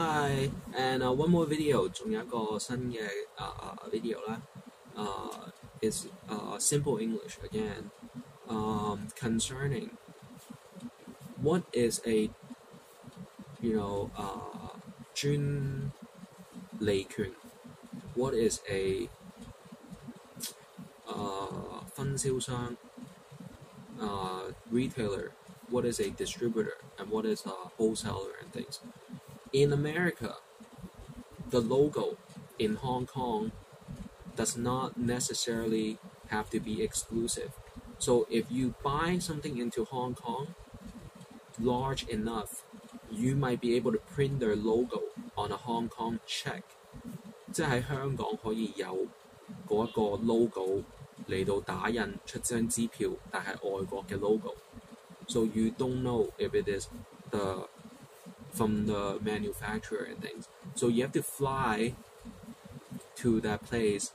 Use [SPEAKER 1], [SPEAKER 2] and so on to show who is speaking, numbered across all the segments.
[SPEAKER 1] Hi, and uh, one more video，仲有一个新嘅啊、uh, video 啦。Uh, it's uh, simple English again. Um, concerning what is a you know uh, 专利权？What is a 啊、分销商？啊、retailer？What is a distributor？and what is a wholesaler and things？in America, the logo in Hong Kong does not necessarily have to be exclusive. So if you buy something into Hong Kong large enough, you might be able to print their logo on a Hong Kong check. 即系喺香港可以有嗰一个 logo 嚟到打印出张支票，但系外国嘅 logo。So you don't know if it is the from the manufacturer and things. So you have to fly to that place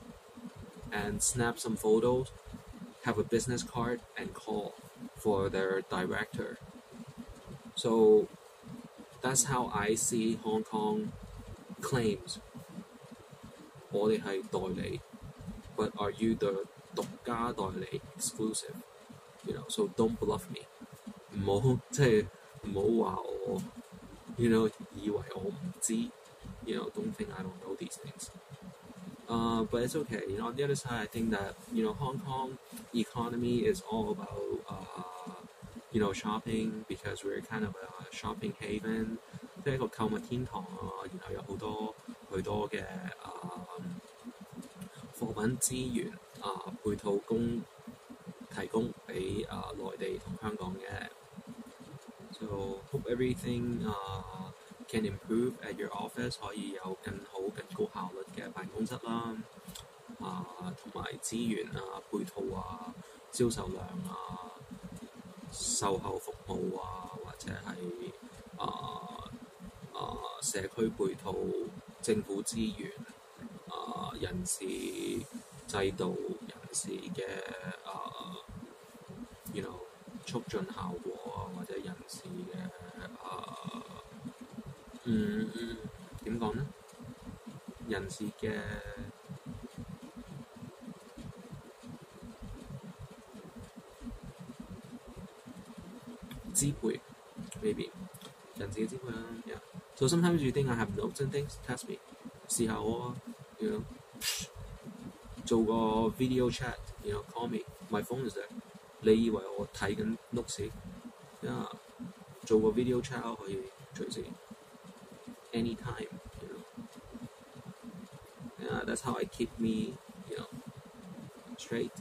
[SPEAKER 1] and snap some photos, have a business card, and call for their director. So that's how I see Hong Kong claims. 我哋系代理，but are you the 独家代理 exclusive? You know, so don't bluff me. 唔好即系唔好话我。 you know, 以为我唔知，you know, don't think I don't know these things. Uh, but it's okay. You know, on the other side, I think that you know Hong Kong economy is all about uh, you know shopping because we're kind of a shopping haven，即系一个购物天堂啊。然后有好多许多嘅啊货品资源啊配套供提供俾啊内地同香港嘅。 so hope everything uh, can improve at your office，可以有更好、更高效率嘅辦公室啦，啊，同埋資源啊、配套啊、銷售量啊、售後服務啊，或者係啊啊社區配套、政府資源啊、人事制度、人事嘅啊，you know。 促進效果啊，或者人事嘅啊，嗯嗯點講咧？人事嘅支配，maybe 人事嘅支配啦。Yeah. So sometimes you think I have notes and things, test me，試下我，you know，做個 video chat，you know，call me，my phone is there。 你以为我睇紧 notes 啊？做个 video chat 可以随时 anytime you know yeah that's how I keep me you know straight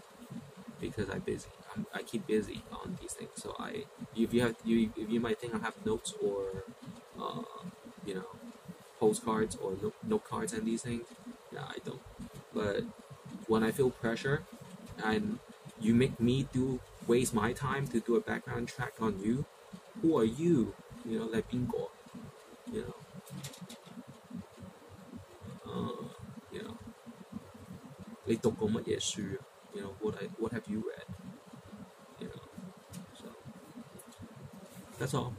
[SPEAKER 1] because I busy I'm, I keep busy on these things so I if you have you if you might think I have notes or uh, you know postcards or note, note cards and these things yeah I don't but when I feel pressure and you make me do waste my time to do a background check on you. Who are you? You know, like bingo. You know. Uh, you know. 你读过乜嘢书啊？You know what I what have you read? You know. So that's all.